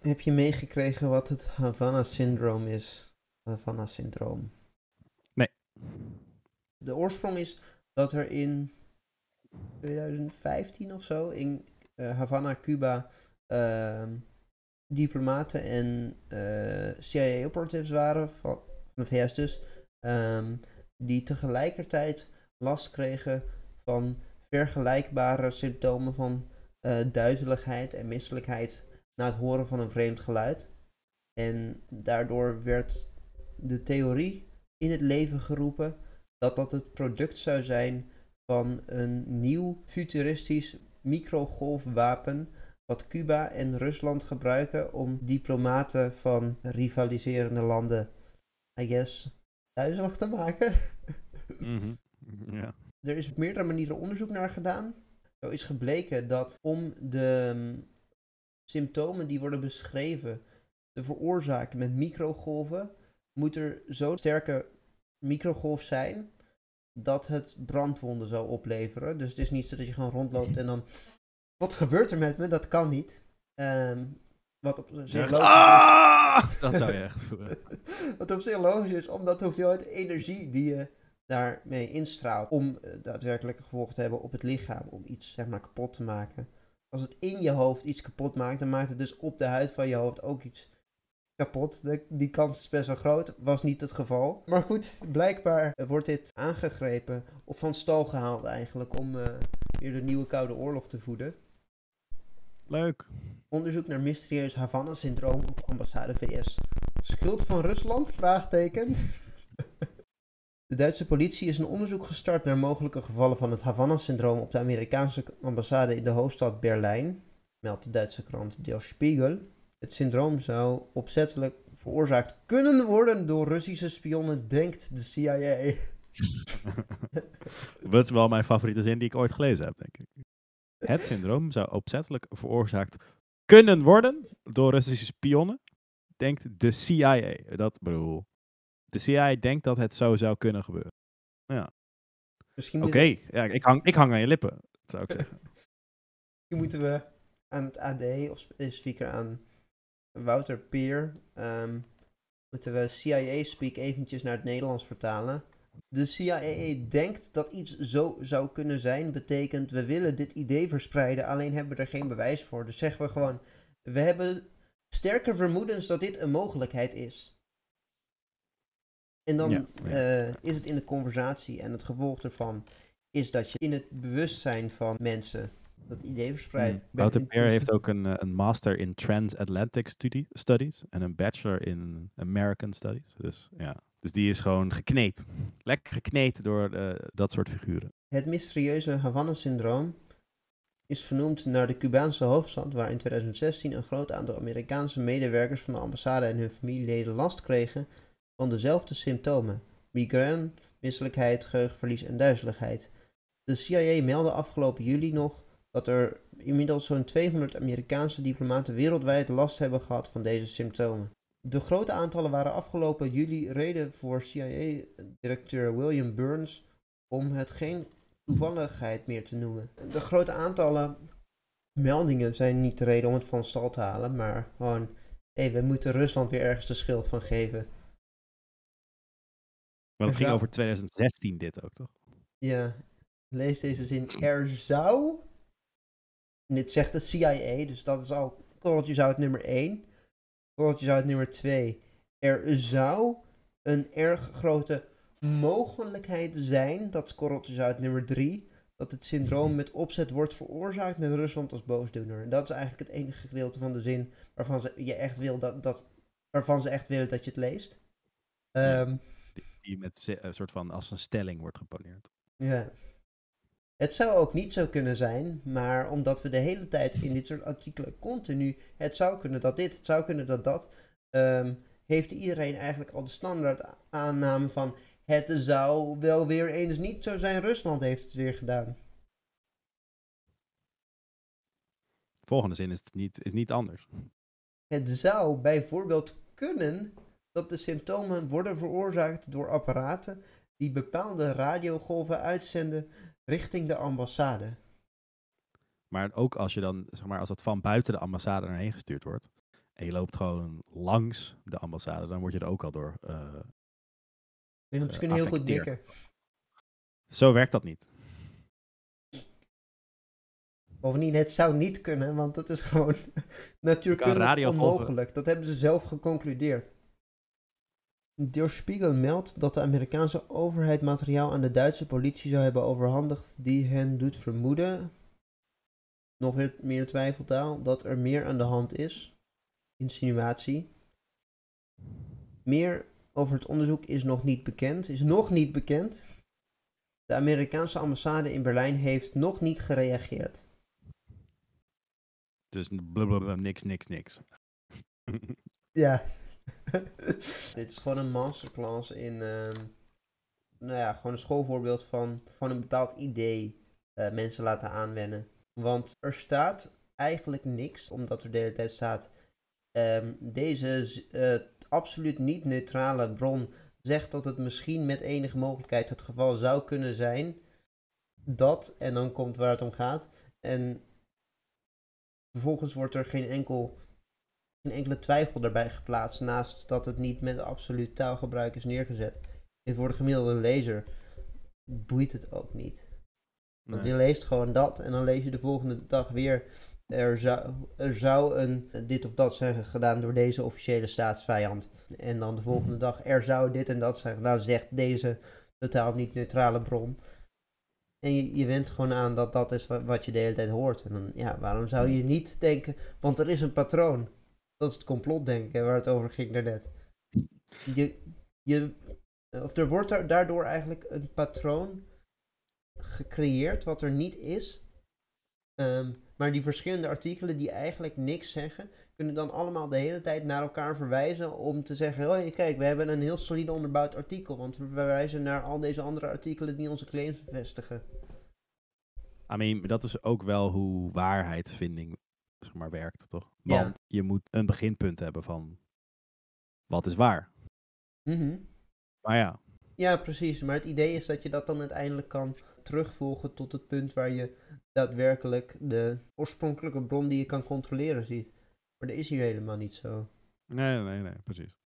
heb je meegekregen wat het Havana-syndroom is? Havana-syndroom. Nee. De oorsprong is dat er in 2015 of zo in uh, Havana, Cuba, uh, diplomaten en uh, CIA-operatives waren, van, de VS dus, um, die tegelijkertijd last kregen van vergelijkbare symptomen van uh, duizeligheid en misselijkheid na het horen van een vreemd geluid. En daardoor werd de theorie in het leven geroepen dat dat het product zou zijn van een nieuw futuristisch microgolfwapen wat Cuba en Rusland gebruiken om diplomaten van rivaliserende landen, I guess, duizelig te maken. Ja. Er is op meerdere manieren onderzoek naar gedaan. Zo is gebleken dat om de symptomen die worden beschreven te veroorzaken met microgolven, moet er zo'n sterke microgolf zijn dat het brandwonden zou opleveren. Dus het is niet zo dat je gewoon rondloopt en dan. Wat gebeurt er met me? Dat kan niet. Um, wat op zich logisch ah! Dat zou je echt voelen. wat op zich logisch is, omdat de hoeveelheid energie die je daarmee instraalt om uh, daadwerkelijk gevolgen te hebben op het lichaam, om iets zeg maar kapot te maken. Als het in je hoofd iets kapot maakt, dan maakt het dus op de huid van je hoofd ook iets kapot. De, die kans is best wel groot. Was niet het geval. Maar goed, blijkbaar wordt dit aangegrepen of van stal gehaald eigenlijk om uh, weer de nieuwe Koude Oorlog te voeden. Leuk. Onderzoek naar mysterieus Havana-syndroom op ambassade VS. Schuld van Rusland? Vraagteken. De Duitse politie is een onderzoek gestart naar mogelijke gevallen van het Havana-syndroom op de Amerikaanse ambassade in de hoofdstad Berlijn, meldt de Duitse krant Der Spiegel. Het syndroom zou opzettelijk veroorzaakt kunnen worden door Russische spionnen, denkt de CIA. Dat is wel mijn favoriete zin die ik ooit gelezen heb, denk ik. Het syndroom zou opzettelijk veroorzaakt kunnen worden door Russische spionnen, denkt de CIA. Dat bedoel, de CIA denkt dat het zo zou kunnen gebeuren. Ja. Oké, okay. ja, ik, hang, ik hang aan je lippen, zou ik zeggen. Misschien moeten we aan het AD, of specifieker aan Wouter Peer, um, moeten we CIA-speak eventjes naar het Nederlands vertalen. De CIA denkt dat iets zo zou kunnen zijn, betekent we willen dit idee verspreiden, alleen hebben we er geen bewijs voor. Dus zeggen we gewoon, we hebben sterke vermoedens dat dit een mogelijkheid is. En dan ja, ja. Uh, is het in de conversatie en het gevolg ervan is dat je in het bewustzijn van mensen dat idee verspreidt. Hmm. Wouter Peer heeft ook een, een master in Transatlantic studie, Studies en een bachelor in American Studies. Dus ja, dus die is gewoon gekneed. Lekker gekneed door uh, dat soort figuren. Het mysterieuze Havana-syndroom is vernoemd naar de Cubaanse hoofdstad, waar in 2016 een groot aantal Amerikaanse medewerkers van de ambassade en hun familieleden last kregen van dezelfde symptomen: migraine, misselijkheid, geheugenverlies en duizeligheid. De CIA meldde afgelopen juli nog dat er inmiddels zo'n 200 Amerikaanse diplomaten wereldwijd last hebben gehad van deze symptomen. De grote aantallen waren afgelopen juli reden voor CIA-directeur William Burns om het geen toevalligheid meer te noemen. De grote aantallen meldingen zijn niet de reden om het van stal te halen, maar gewoon, hé, hey, we moeten Rusland weer ergens de schuld van geven. Maar het ging over 2016 dit ook, toch? Ja, lees deze zin. Er zou, en dit zegt de CIA, dus dat is al korreltje uit nummer 1. Korreltje uit nummer 2. Er zou een erg grote mogelijkheid zijn, dat korreltjes uit nummer 3, dat het syndroom met opzet wordt veroorzaakt met Rusland als boosdoener. En dat is eigenlijk het enige gedeelte van de zin waarvan ze, je echt wil dat, dat, waarvan ze echt willen dat je het leest. Um, die met een soort van als een stelling wordt geponeerd. Ja. Het zou ook niet zo kunnen zijn, maar omdat we de hele tijd in dit soort artikelen continu het zou kunnen dat dit, het zou kunnen dat dat, um, heeft iedereen eigenlijk al de standaard aanname van het zou wel weer eens niet zo zijn. Rusland heeft het weer gedaan. Volgende zin is het niet, is niet anders. Het zou bijvoorbeeld kunnen dat de symptomen worden veroorzaakt door apparaten die bepaalde radiogolven uitzenden richting de ambassade. Maar ook als je dan, zeg maar, als dat van buiten de ambassade erheen gestuurd wordt en je loopt gewoon langs de ambassade, dan word je er ook al door. eh, Nee, want ze kunnen heel goed mikken. Zo werkt dat niet. Bovendien, het zou niet kunnen, want dat is gewoon natuurkundig radiogolven- onmogelijk. Dat hebben ze zelf geconcludeerd. Der Spiegel meldt dat de Amerikaanse overheid materiaal aan de Duitse politie zou hebben overhandigd die hen doet vermoeden, nog weer meer twijfeltaal, dat er meer aan de hand is. Insinuatie. Meer over het onderzoek is nog niet bekend. Is nog niet bekend. De Amerikaanse ambassade in Berlijn heeft nog niet gereageerd. Dus blablabla, niks, niks, niks. Ja. Dit is gewoon een masterclass in, ehm, nou ja, gewoon een schoolvoorbeeld van gewoon een bepaald idee eh, mensen laten aanwennen. Want er staat eigenlijk niks, omdat er de hele tijd staat, ehm, deze eh, absoluut niet neutrale bron zegt dat het misschien met enige mogelijkheid het geval zou kunnen zijn dat, en dan komt waar het om gaat, en vervolgens wordt er geen enkel geen enkele twijfel daarbij geplaatst, naast dat het niet met absoluut taalgebruik is neergezet. En voor de gemiddelde lezer boeit het ook niet. Want Nee. je leest gewoon dat en dan lees je de volgende dag weer. Er zou, er zou een dit of dat zijn gedaan door deze officiële staatsvijand. En dan de volgende dag, er zou dit en dat zijn gedaan, zegt deze totaal niet neutrale bron. En je, je went gewoon aan dat dat is wa- wat je de hele tijd hoort. En dan, ja, waarom zou je niet denken, want er is een patroon. Dat is het complotdenken waar het over ging daarnet. Je, je, of er wordt daardoor eigenlijk een patroon gecreëerd wat er niet is. Ehm, maar die verschillende artikelen die eigenlijk niks zeggen, kunnen dan allemaal de hele tijd naar elkaar verwijzen om te zeggen: oh kijk, we hebben een heel solide onderbouwd artikel, want we verwijzen naar al deze andere artikelen die onze claims bevestigen. I mean, dat is ook wel hoe waarheidsvinding zeg maar, werkt, toch? Ja. Want je moet een beginpunt hebben van wat is waar. Mhm. Maar ja, Ja, precies. Maar het idee is dat je dat dan uiteindelijk kan terugvolgen tot het punt waar je daadwerkelijk de oorspronkelijke bron die je kan controleren ziet. Maar dat is hier helemaal niet zo. nee, nee, nee, precies.